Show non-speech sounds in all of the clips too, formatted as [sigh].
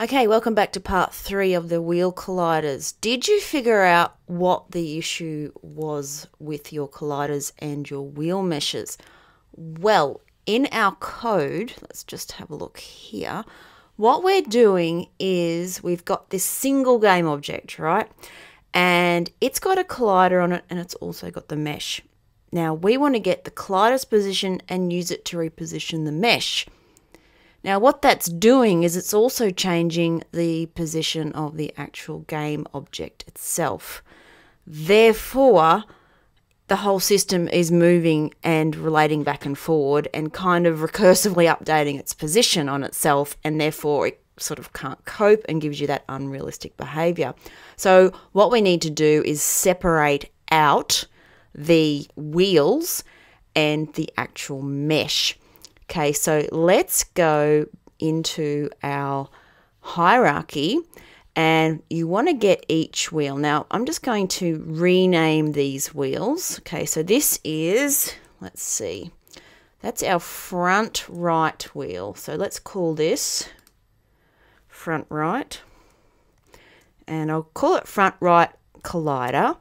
Okay, welcome back to part three of the wheel colliders. Did you figure out what the issue was with your colliders and your wheel meshes? Well, in our code, let's just have a look here. What we're doing is we've got this single game object, right? And it's got a collider on it and it's also got the mesh. Now we want to get the collider's position and use it to reposition the mesh. Now, what that's doing is it's also changing the position of the actual game object itself. Therefore, the whole system is moving and relating back and forward and kind of recursively updating its position on itself, and therefore it sort of can't cope and gives you that unrealistic behavior. So, what we need to do is separate out the wheels and the actual mesh. Okay, so let's go into our hierarchy and you want to get each wheel. Now, I'm just going to rename these wheels. Okay, so this is, let's see, that's our front right wheel. So let's call this front right. And I'll call it front right collider.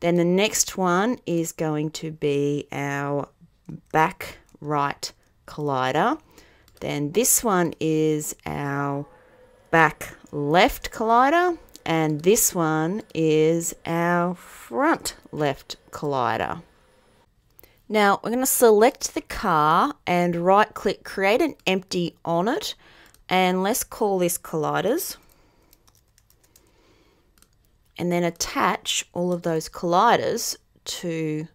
Then the next one is going to be our back right collider. Then this one is our back left collider and this one is our front left collider. Now we're going to select the car and right click create an empty on it and let's call this colliders and then attach all of those colliders to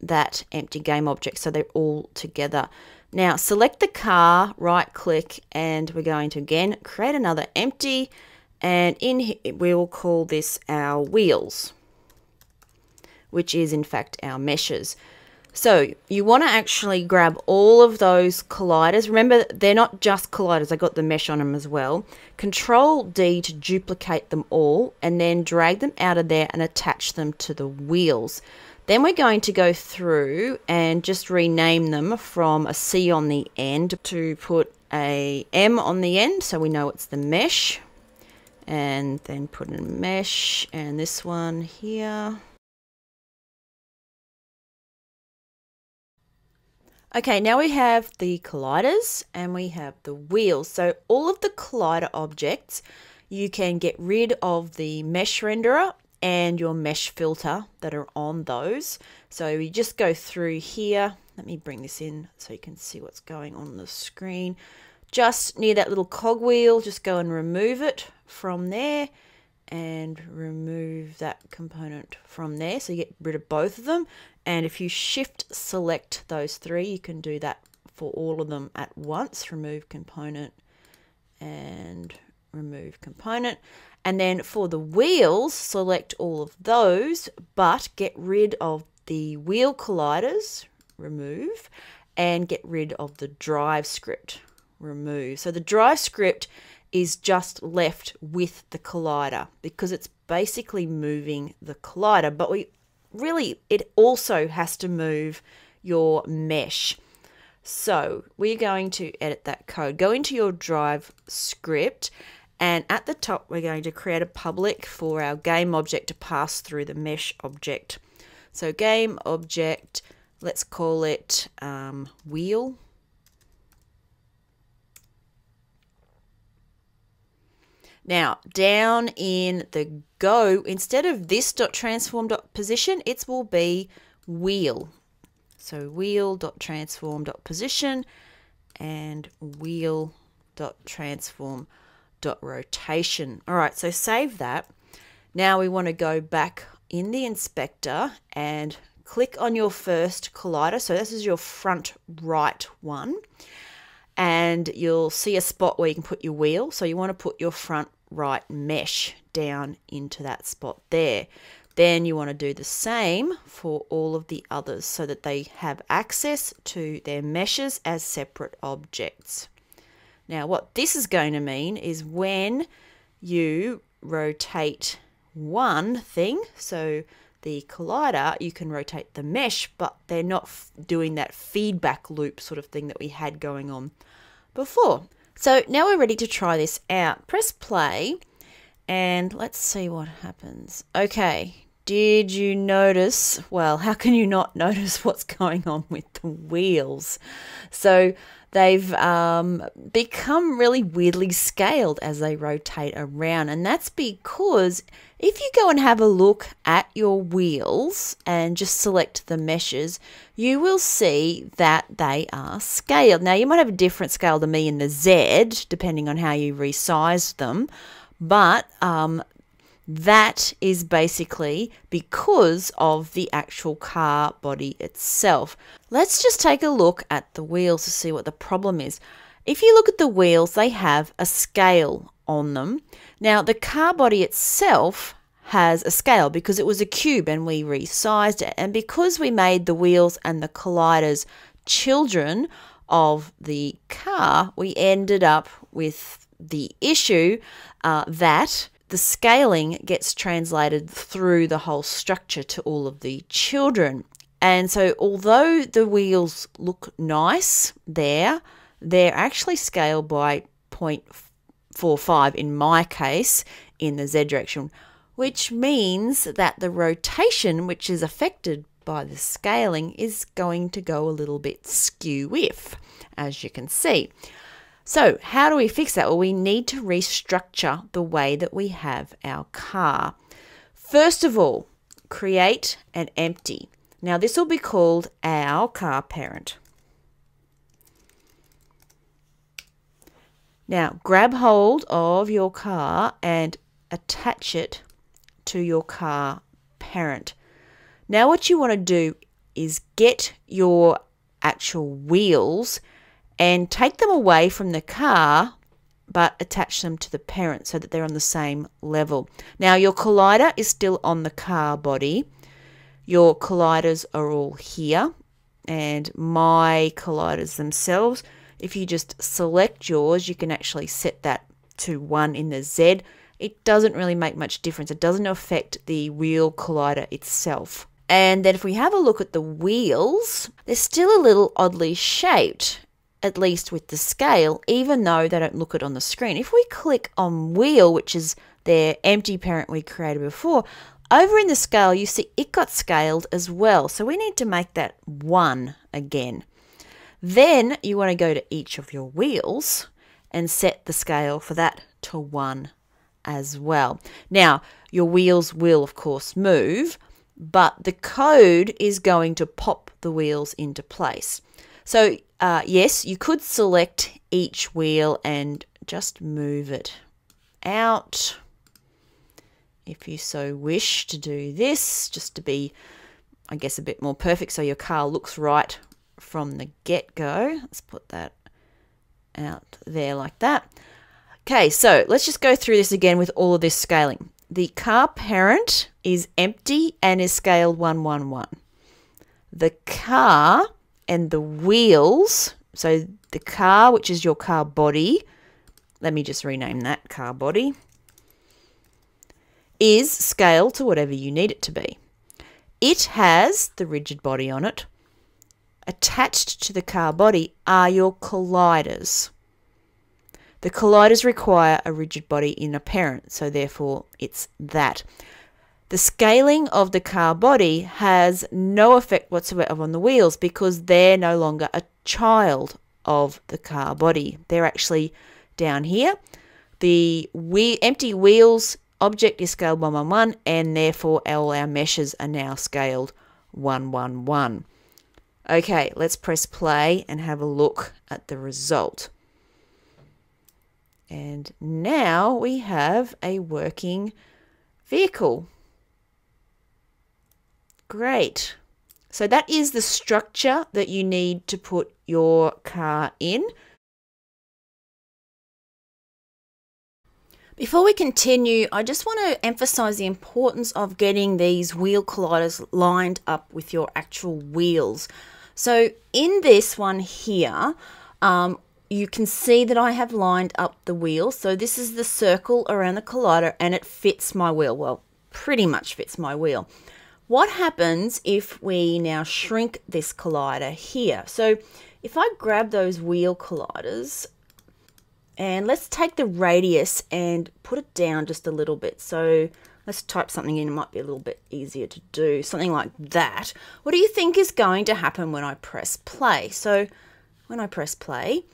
that empty game object so they're all together. Now select the car, right click, and we're going to again create another empty and in here we will call this our wheels, which is in fact our meshes. So you want to actually grab all of those colliders. Remember, they're not just colliders. I got the mesh on them as well. Control D to duplicate them all and then drag them out of there and attach them to the wheels. Then we're going to go through and just rename them from a C on the end to put a M on the end so we know it's the mesh. And then put in mesh and this one here. Okay, now we have the colliders and we have the wheels. So all of the collider objects, you can get rid of the mesh renderer and your mesh filter that are on those. So you just go through here. Let me bring this in so you can see what's going on the screen. Just near that little cogwheel, just go and remove it from there and remove that component from there. So you get rid of both of them. And if you shift select those three, you can do that for all of them at once. Remove component and remove component. And then for the wheels, select all of those, but get rid of the wheel colliders, remove, and get rid of the drive script, remove. So the drive script is just left with the collider because it's basically moving the collider, but we really, it also has to move your mesh. So we're going to edit that code. Go into your drive script and at the top, we're going to create a public for our game object to pass through the mesh object. So game object, let's call it um, wheel. Now, down in the go, instead of this dot transform dot position, it will be wheel. So wheel dot transform dot position and wheel dot transform dot rotation. All right, so save that. Now we want to go back in the inspector and click on your first collider. So this is your front right one. And you'll see a spot where you can put your wheel. So you want to put your front right mesh down into that spot there. Then you want to do the same for all of the others so that they have access to their meshes as separate objects. Now, what this is going to mean is when you rotate one thing, so the collider, you can rotate the mesh, but they're not doing that feedback loop sort of thing that we had going on before. So now we're ready to try this out. Press play and let's see what happens. Okay, did you notice? Well, how can you not notice [laughs] what's going on with the wheels? So they've um, become really weirdly scaled as they rotate around, and that's because if you go and have a look at your wheels and just select the meshes, you will see that they are scaled. Now, you might have a different scale to me in the Z, depending on how you resize them, but um, that is basically because of the actual car body itself. Let's just take a look at the wheels to see what the problem is. If you look at the wheels, they have a scale on them. Now, the car body itself has a scale because it was a cube and we resized it. And because we made the wheels and the colliders children of the car, we ended up with the issue uh, that the scaling gets translated through the whole structure to all of the children. And so, although the wheels look nice there, they're actually scaled by 0.45 in my case in the z direction, which means that the rotation, which is affected by the scaling, is going to go a little bit skew if, as you can see. So, how do we fix that? Well, we need to restructure the way that we have our car. First of all, create an empty. Now, this will be called our car parent. Now, grab hold of your car and attach it to your car parent. Now, what you want to do is get your actual wheels and take them away from the car but attach them to the parent so that they're on the same level. Now, your collider is still on the car body. Your colliders are all here, and my colliders themselves, if you just select yours, you can actually set that to 1 in the Z. It doesn't really make much difference. It doesn't affect the wheel collider itself. And then if we have a look at the wheels, they're still a little oddly shaped at least with the scale, even though they don't look it on the screen. If we click on wheel, which is their empty parent we created before, over in the scale, you see it got scaled as well. So we need to make that one again. Then you want to go to each of your wheels and set the scale for that to one as well. Now, your wheels will, of course, move, but the code is going to pop the wheels into place. So uh, yes, you could select each wheel and just move it out if you so wish to do this, just to be, I guess, a bit more perfect so your car looks right from the get-go. Let's put that out there like that. Okay, so let's just go through this again with all of this scaling. The car parent is empty and is scaled 111. The car and the wheels, so the car, which is your car body, let me just rename that car body, is scale to whatever you need it to be. It has the rigid body on it. Attached to the car body are your colliders. The colliders require a rigid body in a parent, so therefore it's that. The scaling of the car body has no effect whatsoever on the wheels because they're no longer a child of the car body. They're actually down here. The we empty wheels object is scaled 111 and therefore all our meshes are now scaled 111. Okay, let's press play and have a look at the result. And now we have a working vehicle. Great. So that is the structure that you need to put your car in. Before we continue, I just want to emphasize the importance of getting these wheel colliders lined up with your actual wheels. So in this one here, um, you can see that I have lined up the wheel. So this is the circle around the collider and it fits my wheel. Well, pretty much fits my wheel. What happens if we now shrink this collider here? So if I grab those wheel colliders And let's take the radius and put it down just a little bit. So let's type something in, it might be a little bit easier to do. Something like that. What do you think is going to happen when I press play? So when I press play,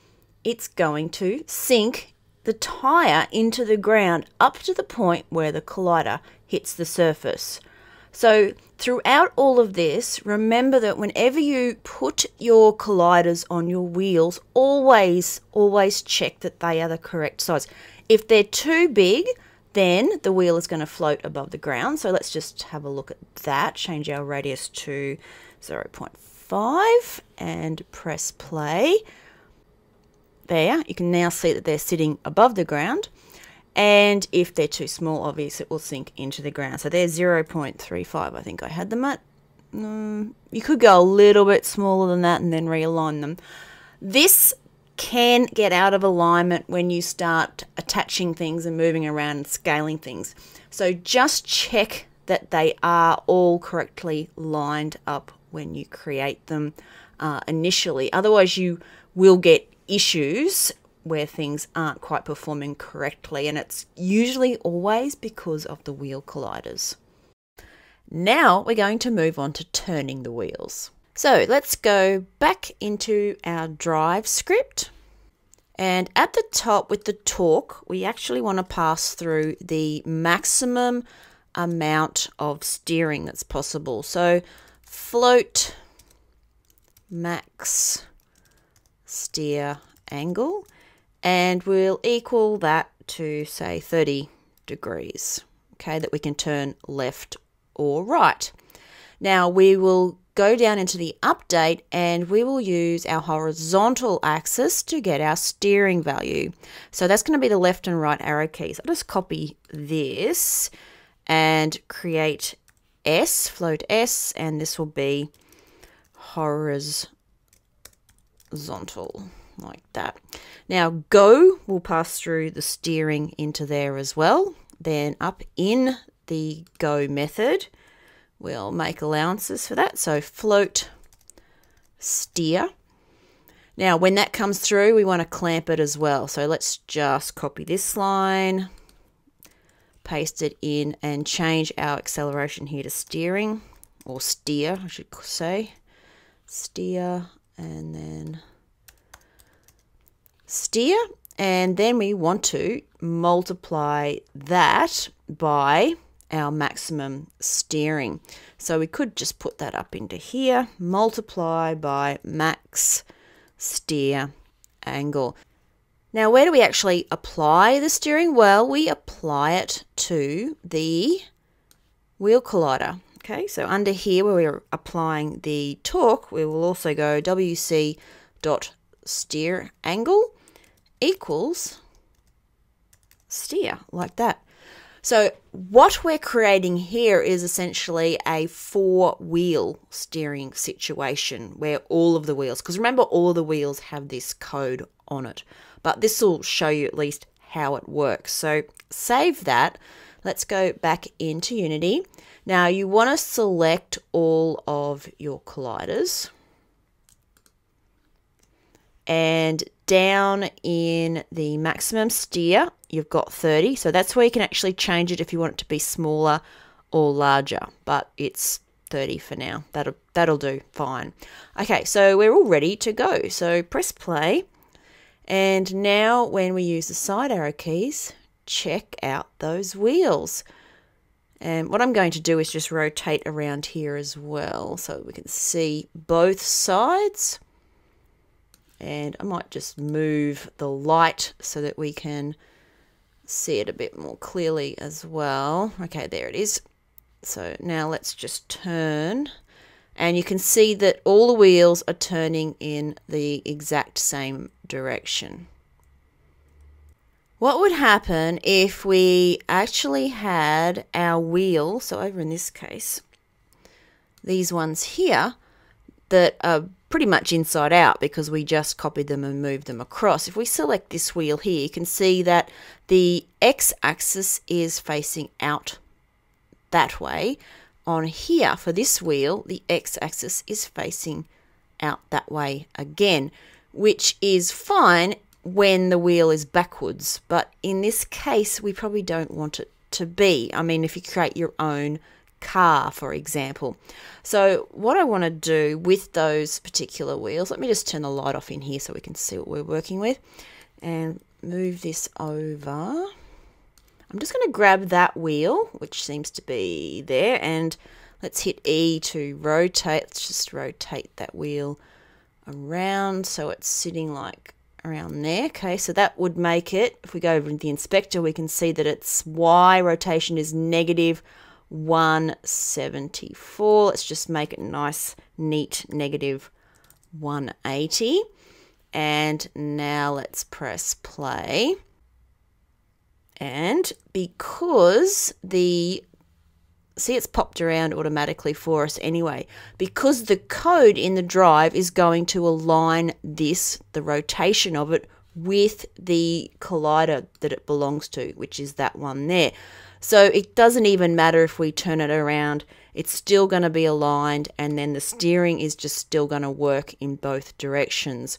it's going to sink the tyre into the ground up to the point where the collider hits the surface. So, throughout all of this, remember that whenever you put your colliders on your wheels, always, always check that they are the correct size. If they're too big, then the wheel is going to float above the ground. So let's just have a look at that. Change our radius to 0.5 and press play. There, you can now see that they're sitting above the ground. And if they're too small, obviously it will sink into the ground. So they're 0.35, I think I had them at. Mm, you could go a little bit smaller than that and then realign them. This can get out of alignment when you start attaching things and moving around and scaling things. So just check that they are all correctly lined up when you create them uh, initially. Otherwise, you will get issues where things aren't quite performing correctly, and it's usually always because of the wheel colliders. Now we're going to move on to turning the wheels. So let's go back into our drive script. And at the top with the torque, we actually want to pass through the maximum amount of steering that's possible. So float max steer angle and we'll equal that to say 30 degrees okay that we can turn left or right. Now we will go down into the update and we will use our horizontal axis to get our steering value. So that's going to be the left and right arrow keys. I'll just copy this and create s float s and this will be horizontal like that. Now go will pass through the steering into there as well. Then up in the go method, we'll make allowances for that. So float steer. Now when that comes through, we want to clamp it as well. So let's just copy this line, paste it in and change our acceleration here to steering or steer, I should say. Steer and then steer and then we want to multiply that by our maximum steering. So we could just put that up into here, multiply by max steer angle. Now, where do we actually apply the steering? Well, we apply it to the wheel collider. Okay, so under here where we're applying the torque, we will also go WC dot steer angle equals steer, like that. So what we're creating here is essentially a four wheel steering situation where all of the wheels, because remember all of the wheels have this code on it, but this will show you at least how it works. So save that. Let's go back into Unity. Now you want to select all of your colliders and down in the maximum steer, you've got 30. So that's where you can actually change it if you want it to be smaller or larger, but it's 30 for now. That'll that'll do fine. Okay, so we're all ready to go. So press play. And now when we use the side arrow keys, check out those wheels. And what I'm going to do is just rotate around here as well so we can see both sides and I might just move the light so that we can see it a bit more clearly as well. Okay, there it is. So now let's just turn and you can see that all the wheels are turning in the exact same direction. What would happen if we actually had our wheel, so over in this case, these ones here, that are pretty much inside out because we just copied them and moved them across. If we select this wheel here, you can see that the x-axis is facing out that way. On here, for this wheel, the x-axis is facing out that way again, which is fine when the wheel is backwards, but in this case, we probably don't want it to be. I mean, if you create your own car, for example. So, what I want to do with those particular wheels, let me just turn the light off in here so we can see what we're working with and move this over. I'm just going to grab that wheel, which seems to be there, and let's hit E to rotate. Let's just rotate that wheel around so it's sitting like around there. Okay, so that would make it, if we go over to the inspector, we can see that its Y rotation is negative 174. Let's just make it nice, neat, negative 180. And now let's press play. And because the see it's popped around automatically for us anyway because the code in the drive is going to align this the rotation of it with the collider that it belongs to which is that one there so it doesn't even matter if we turn it around it's still going to be aligned and then the steering is just still going to work in both directions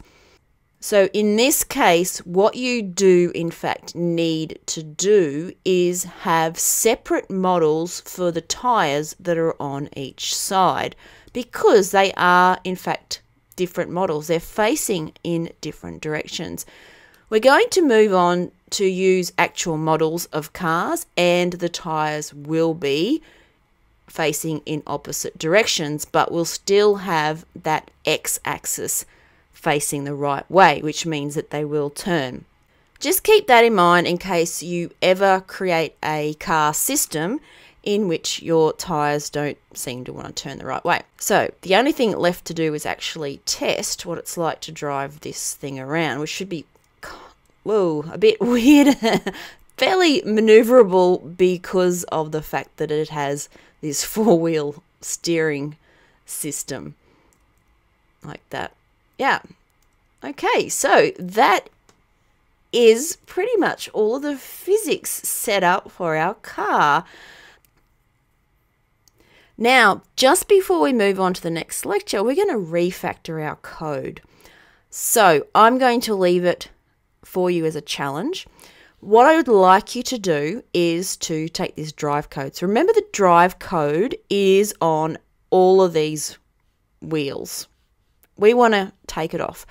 so, in this case, what you do in fact need to do is have separate models for the tyres that are on each side because they are in fact different models. They're facing in different directions. We're going to move on to use actual models of cars, and the tyres will be facing in opposite directions, but we'll still have that x axis facing the right way, which means that they will turn. Just keep that in mind in case you ever create a car system in which your tyres don't seem to want to turn the right way. So, the only thing left to do is actually test what it's like to drive this thing around, which should be, whoa, a bit [laughs] weird, fairly maneuverable because of the fact that it has this four wheel steering system like that yeah. Okay, so that is pretty much all of the physics set up for our car. Now, just before we move on to the next lecture, we're going to refactor our code. So I'm going to leave it for you as a challenge. What I would like you to do is to take this drive code. So remember the drive code is on all of these wheels. We want to take it off.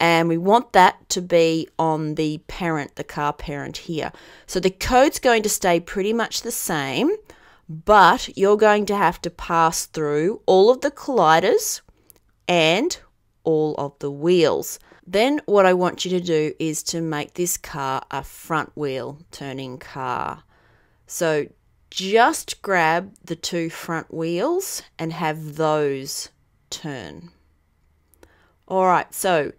And we want that to be on the parent, the car parent here. So the code's going to stay pretty much the same, but you're going to have to pass through all of the colliders and all of the wheels. Then what I want you to do is to make this car a front wheel turning car. So just grab the two front wheels and have those turn. All right, so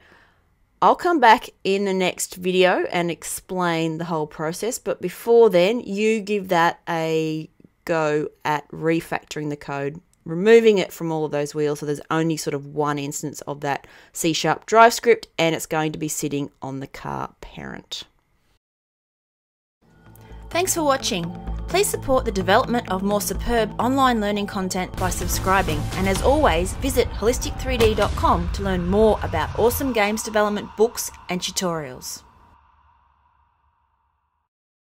I'll come back in the next video and explain the whole process, but before then, you give that a go at refactoring the code, removing it from all of those wheels so there's only sort of one instance of that C Sharp drive script and it's going to be sitting on the car parent. Thanks for watching. Please support the development of more superb online learning content by subscribing, and as always, visit holistic3d.com to learn more about awesome games development books and tutorials.